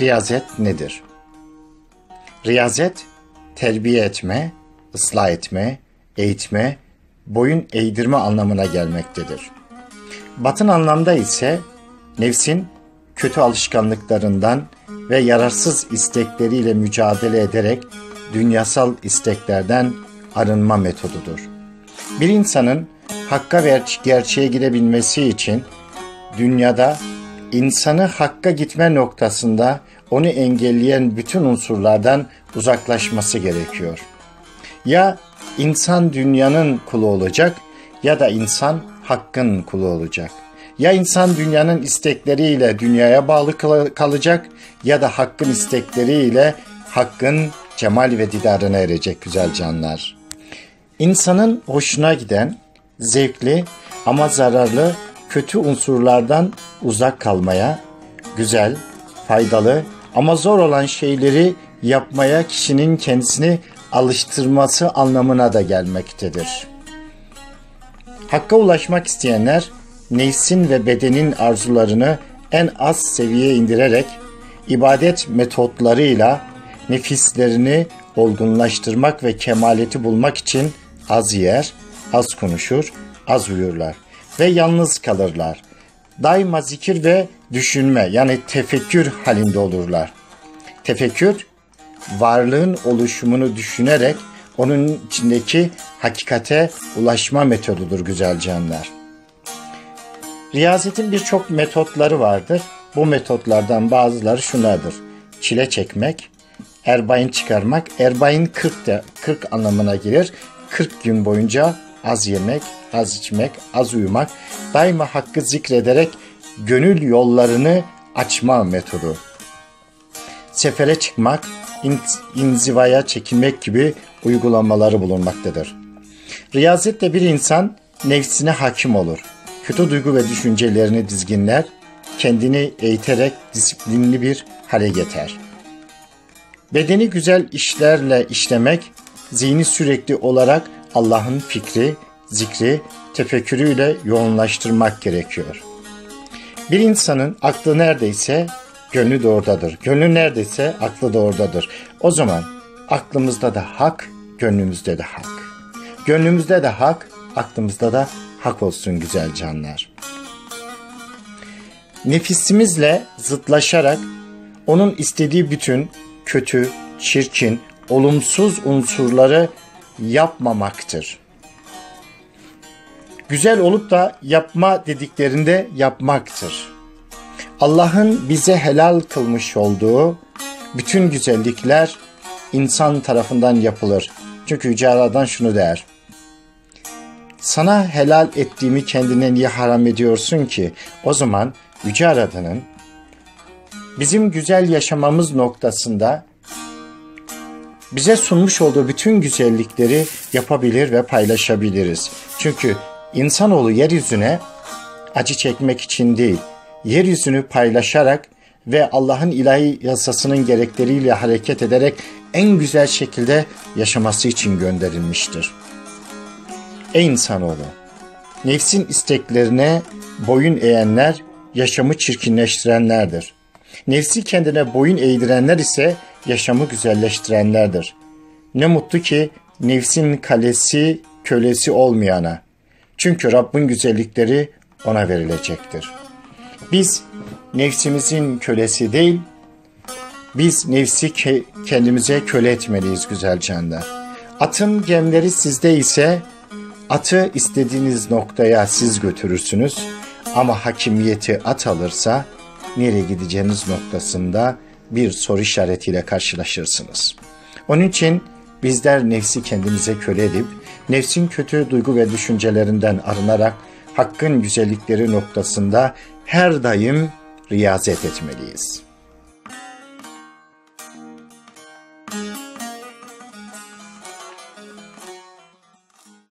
Riyazet nedir? Riyazet, terbiye etme, ıslah etme, eğitme, boyun eğdirme anlamına gelmektedir. Batın anlamda ise nefsin kötü alışkanlıklarından ve yararsız istekleriyle mücadele ederek dünyasal isteklerden arınma metodudur. Bir insanın hakka ve gerçeğe girebilmesi için dünyada insanı hakka gitme noktasında onu engelleyen bütün unsurlardan uzaklaşması gerekiyor. Ya insan dünyanın kulu olacak ya da insan hakkın kulu olacak. Ya insan dünyanın istekleriyle dünyaya bağlı kalacak ya da hakkın istekleriyle hakkın cemal ve didarına erecek güzel canlar. İnsanın hoşuna giden, zevkli ama zararlı kötü unsurlardan uzak kalmaya, güzel, faydalı ama zor olan şeyleri yapmaya kişinin kendisini alıştırması anlamına da gelmektedir. Hakka ulaşmak isteyenler nefsin ve bedenin arzularını en az seviyeye indirerek ibadet metotlarıyla nefislerini olgunlaştırmak ve kemaleti bulmak için az yer, az konuşur, az uyurlar ve yalnız kalırlar. Daima zikir ve düşünme yani tefekkür halinde olurlar. Tefekkür varlığın oluşumunu düşünerek onun içindeki hakikate ulaşma metodudur güzel canlar. Riyazetin birçok metotları vardır. Bu metotlardan bazıları şunlardır. Çile çekmek, erbain çıkarmak. Erbain 40 de 40 anlamına gelir. 40 gün boyunca az yemek, az içmek, az uyumak, daima hakkı zikrederek gönül yollarını açma metodu. Sefere çıkmak, inzivaya çekilmek gibi uygulamaları bulunmaktadır. Riyazetle bir insan nefsine hakim olur. Kötü duygu ve düşüncelerini dizginler, kendini eğiterek disiplinli bir hale getir. Bedeni güzel işlerle işlemek, zihni sürekli olarak Allah'ın fikri, zikri, tefekkürüyle yoğunlaştırmak gerekiyor. Bir insanın aklı neredeyse gönlü de oradadır. Gönlü neredeyse aklı da oradadır. O zaman aklımızda da hak, gönlümüzde de hak. Gönlümüzde de hak, aklımızda da hak olsun güzel canlar. Nefisimizle zıtlaşarak onun istediği bütün kötü, çirkin, olumsuz unsurları yapmamaktır. Güzel olup da yapma dediklerinde yapmaktır. Allah'ın bize helal kılmış olduğu bütün güzellikler insan tarafından yapılır. Çünkü Yüce Aradan şunu der. Sana helal ettiğimi kendine niye haram ediyorsun ki? O zaman Yüce Aradan'ın bizim güzel yaşamamız noktasında bize sunmuş olduğu bütün güzellikleri yapabilir ve paylaşabiliriz. Çünkü insanoğlu yeryüzüne acı çekmek için değil, yeryüzünü paylaşarak ve Allah'ın ilahi yasasının gerekleriyle hareket ederek en güzel şekilde yaşaması için gönderilmiştir. Ey insanoğlu! Nefsin isteklerine boyun eğenler yaşamı çirkinleştirenlerdir. Nefsi kendine boyun eğdirenler ise yaşamı güzelleştirenlerdir. Ne mutlu ki nefsin kalesi, kölesi olmayana. Çünkü Rabbin güzellikleri ona verilecektir. Biz nefsimizin kölesi değil, biz nefsi ke- kendimize köle etmeliyiz güzel canlar. Atın gemleri sizde ise atı istediğiniz noktaya siz götürürsünüz ama hakimiyeti at alırsa nereye gideceğiniz noktasında bir soru işaretiyle karşılaşırsınız. Onun için bizler nefsi kendimize köle edip nefsin kötü duygu ve düşüncelerinden arınarak hakkın güzellikleri noktasında her daim riyazet etmeliyiz.''